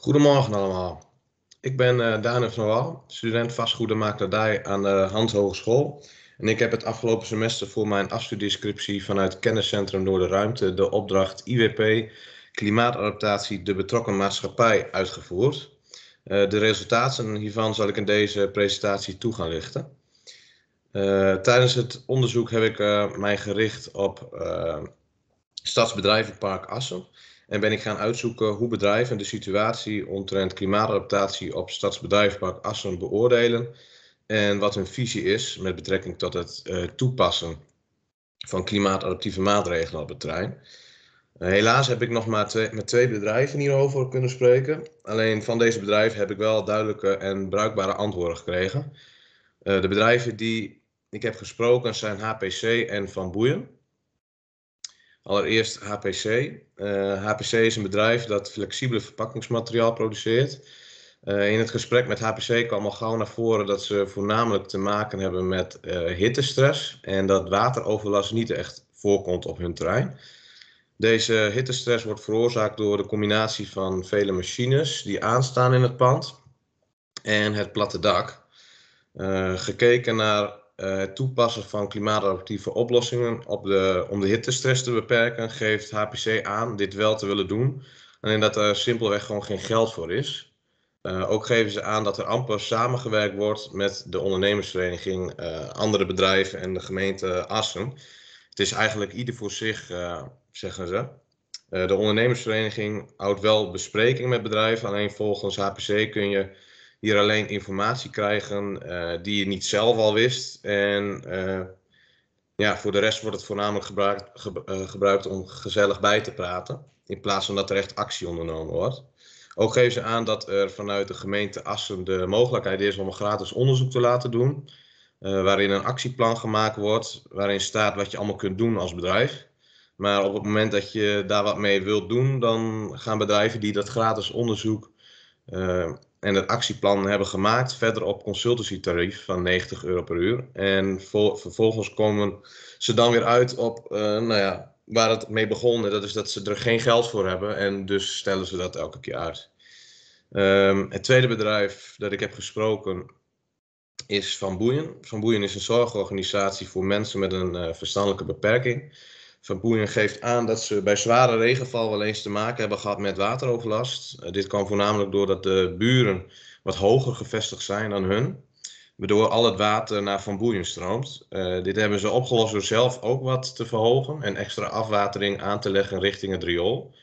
Goedemorgen allemaal. Ik ben uh, Daniel van Wal, student vastgoedenmakelaardij aan de Hans Hogeschool. En ik heb het afgelopen semester voor mijn afstudiescriptie vanuit Kenniscentrum Noorderruimte de opdracht IWP Klimaatadaptatie de betrokken maatschappij uitgevoerd. Uh, de resultaten hiervan zal ik in deze presentatie toe gaan lichten. Uh, tijdens het onderzoek heb ik mij gericht op Stadsbedrijvenpark Assen en ben ik gaan uitzoeken hoe bedrijven de situatie omtrent klimaatadaptatie op Stadsbedrijvenpark Assen beoordelen en wat hun visie is met betrekking tot het uh, toepassen van klimaatadaptieve maatregelen op het terrein. Uh, helaas heb ik nog maar twee, met twee bedrijven hierover kunnen spreken. Alleen van deze bedrijven heb ik wel duidelijke en bruikbare antwoorden gekregen. Uh, de bedrijven die ik heb gesproken zijn HPC en Van Boeien. Allereerst HPC. HPC is een bedrijf dat flexibele verpakkingsmateriaal produceert. Uh, in het gesprek met HPC kwam al gauw naar voren dat ze voornamelijk te maken hebben met uh, hittestress en dat wateroverlast niet echt voorkomt op hun terrein. Deze hittestress wordt veroorzaakt door de combinatie van vele machines die aanstaan in het pand en het platte dak. Gekeken naar het toepassen van klimaatadaptieve oplossingen op de, om de hittestress te beperken, geeft HPC aan dit wel te willen doen, alleen dat er simpelweg gewoon geen geld voor is. Uh, ook geven ze aan dat er amper samengewerkt wordt met de ondernemersvereniging, uh, andere bedrijven en de gemeente Assen. Het is eigenlijk ieder voor zich, zeggen ze. de ondernemersvereniging houdt wel bespreking met bedrijven, alleen volgens HPC kun je hier alleen informatie krijgen die je niet zelf al wist. En ja, voor de rest wordt het voornamelijk gebruikt, gebruikt om gezellig bij te praten, in plaats van dat er echt actie ondernomen wordt. Ook geven ze aan dat er vanuit de gemeente Assen de mogelijkheid is om een gratis onderzoek te laten doen. Waarin een actieplan gemaakt wordt, waarin staat wat je allemaal kunt doen als bedrijf. Maar op het moment dat je daar wat mee wilt doen, dan gaan bedrijven die dat gratis onderzoek en het actieplan hebben gemaakt, verder op consultancytarief van 90 euro per uur. En vervolgens komen ze dan weer uit op, uh, nou ja, waar het mee begon. Dat is dat ze er geen geld voor hebben en dus stellen ze dat elke keer uit. Um, het tweede bedrijf dat ik heb gesproken is Van Boeien. Van Boeien is een zorgorganisatie voor mensen met een uh, verstandelijke beperking. Van Boeien geeft aan dat ze bij zware regenval wel eens te maken hebben gehad met wateroverlast. Uh, dit kwam voornamelijk doordat de buren wat hoger gevestigd zijn dan hun waardoor al het water naar Van Boeien stroomt. Uh, dit hebben ze opgelost door zelf ook wat te verhogen en extra afwatering aan te leggen richting het riool.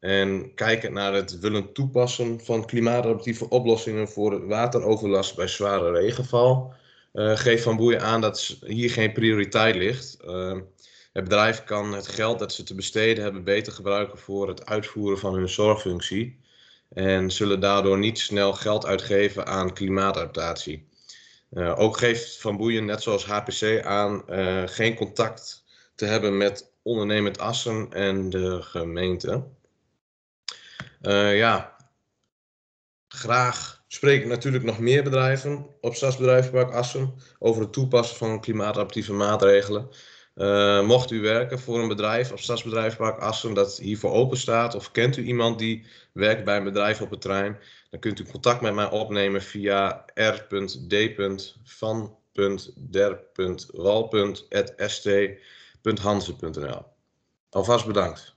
En kijkend naar het willen toepassen van klimaatadaptieve oplossingen voor wateroverlast bij zware regenval, uh, geeft Van Boeien aan dat hier geen prioriteit ligt. Het bedrijf kan het geld dat ze te besteden hebben beter gebruiken voor het uitvoeren van hun zorgfunctie en zullen daardoor niet snel geld uitgeven aan klimaatadaptatie. Uh, ook geeft Van Boeien, net zoals HPC, aan uh, geen contact te hebben met ondernemend Assen en de gemeente. Uh, ja, graag spreek ik natuurlijk nog meer bedrijven op Stadsbedrijvenpark Assen over het toepassen van klimaatadaptieve maatregelen. Uh, mocht u werken voor een bedrijf op Stadsbedrijvenpark Assen dat hiervoor open staat, of kent u iemand die werkt bij een bedrijf op het terrein, dan kunt u contact met mij opnemen via r.d.van.der.wal.st.hanze.nl. Alvast bedankt.